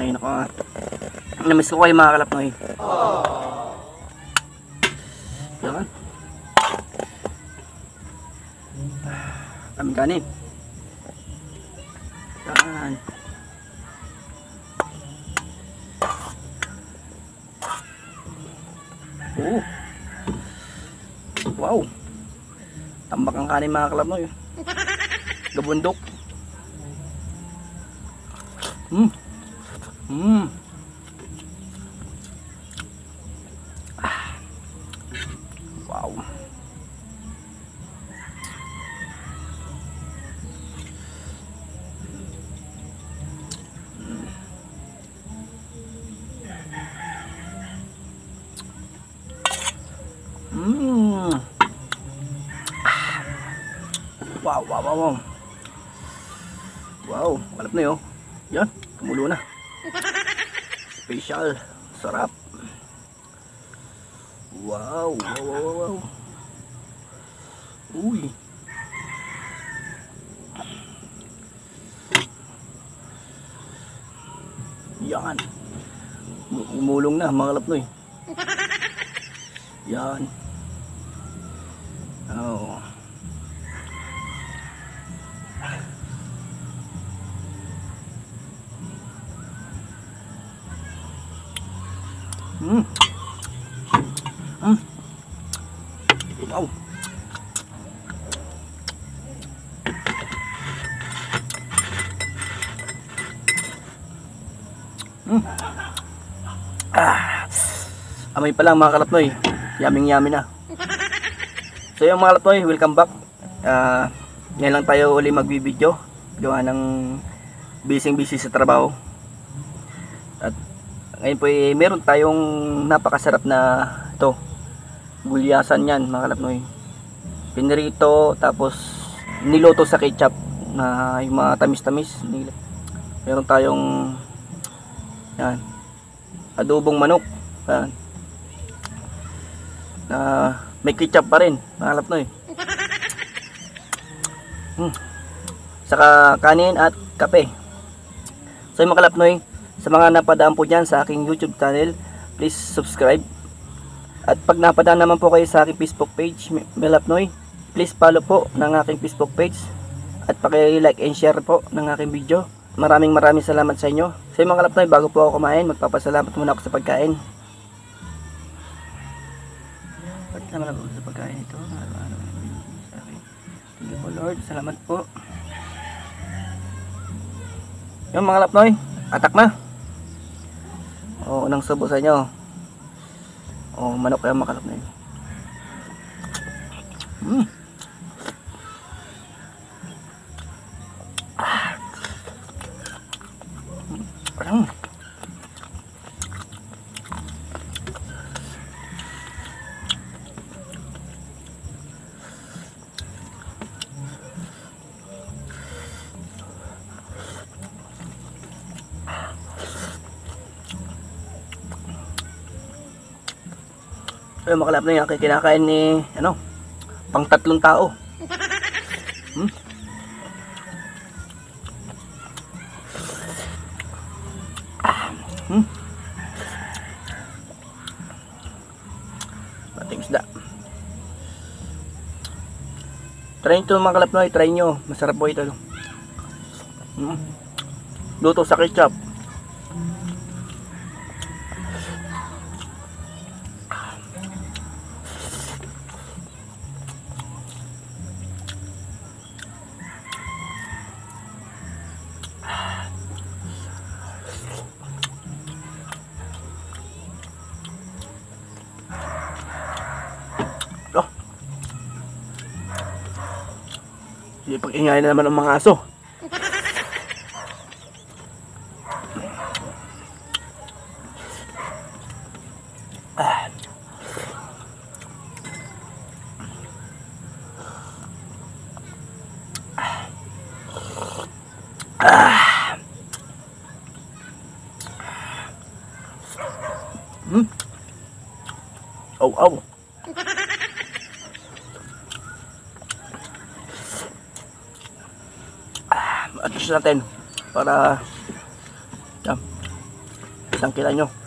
Ay, nako. Namiss ko kayo mga kalapnoy. Yan. Kaming kanin. Yan. Oh. Wow. Tambak ang kanin mga kalapnoy. Gabundok. Hmm. Hmm. Ah. Wow. Mm. Ah. Wow, wow, wow, wow. Wow, kalap na yun. Yan, kumulo na. Special, sarap. Wow, wow, wow, wow. Uy. Yan. Um- Umulong na mga kalapnoy. Yan. Oh. Mm. Ah. Amoy pa lang mga kalapnoy. Yaming yami na. So yung mga kalapnoy, welcome back. Ah, ngayon lang tayo uli magbibideo. Gawa ng busy busy sa trabaho. At ngayon po eh, meron tayong napakasarap na ito. Gulyasan yan mga kalapnoy. Pinirito tapos niloto sa ketchup na yung mga tamis-tamis. Meron tayong yan, adobong manok. Yan. Na may ketchup pa rin mga kalapnoy. Hmm. Saka kanin at kape. So yung mga kalapnoy, sa mga napadaan po dyan sa aking YouTube channel, please subscribe. At pag napadaan naman po kayo sa aking Facebook page, Melapnoy, please follow po ng aking Facebook page. At paki-like and share po ng aking video. Maraming maraming salamat sa inyo. Sa mga kalapnoy, bago po ako kumain, magpapasalamat muna ako sa pagkain. Ba't naman ako sa pagkain ito? Akin. Thank you po Lord. Salamat po. Yung mga lapnoy, atak na. O, unang subo sa inyo. O, manok kaya makalap na yun. Ayun, makalap na yung aking kinakain ni, ano, pang tatlong tao. Hmm? Ah, hmm? Try nyo mga kalapnoy, try nyo. Masarap po ito. Hmm? Luto sa ketchup. Oh. Hindi pag-ingay na naman ng mga aso. Hmm. Oh, oh. adjust natin para yan. Kitang kita nyo.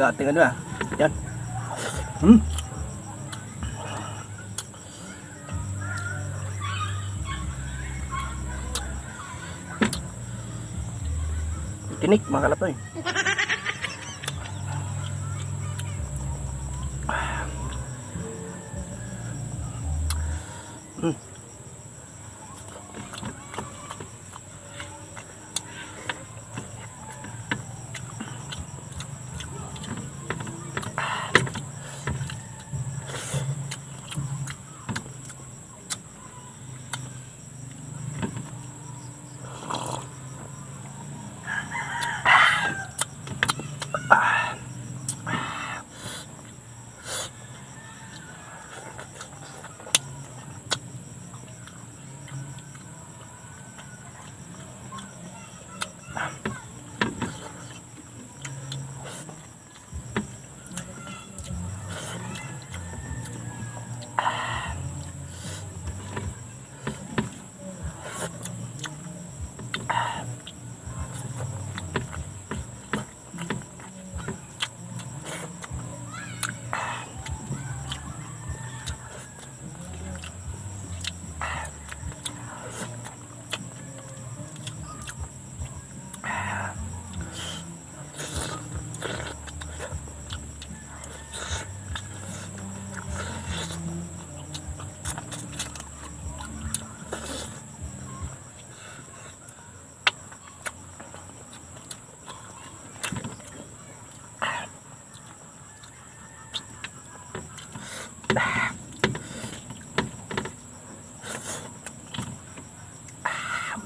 Mga ating ano ah. Yan. Hmm. Tinik, mga kalatoy. Hmm.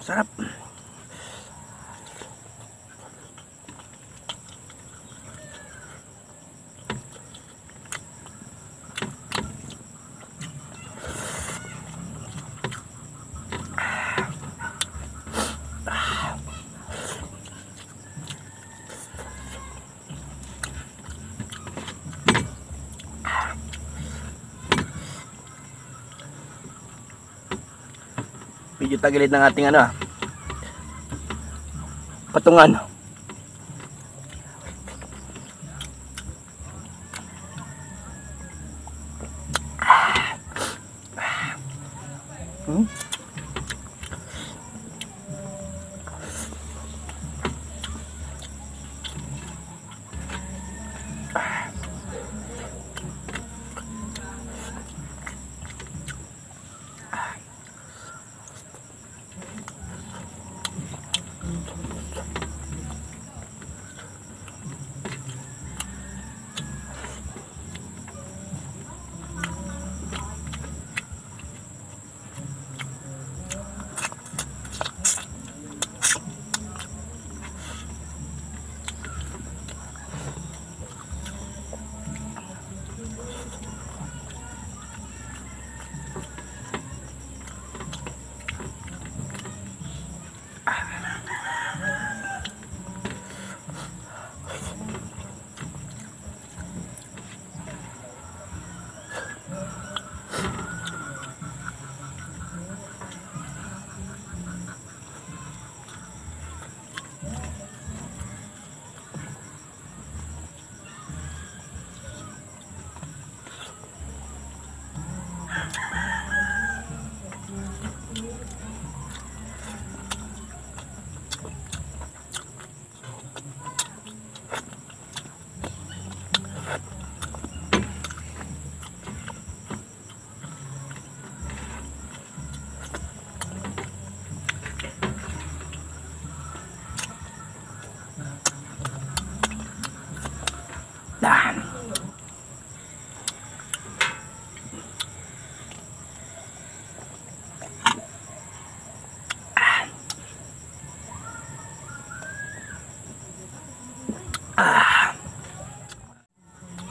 Sarap. Medyo tagilid ng ating ano ah. Patungan.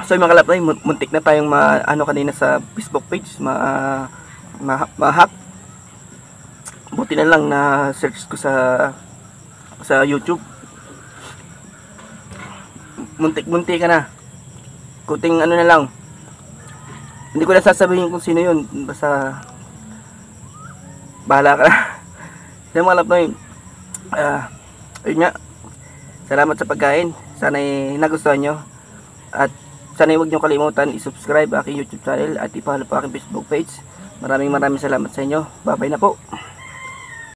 So yung mga kalapnoy, mun- muntik na tayong ma, ano kanina sa Facebook page, ma, ma, ma-hack. Buti na lang na search ko sa sa YouTube. Muntik-muntik ka na. Kuting ano na lang. Hindi ko na sasabihin kung sino yun. Basta bahala ka na. Sa mga kalapnoy, ah, ayun nga. Salamat sa pagkain. Sana nagustuhan nyo. At sana huwag nyo kalimutan i-subscribe aking YouTube channel at i-follow po aking Facebook page. Maraming maraming salamat sa inyo. Bye-bye na po.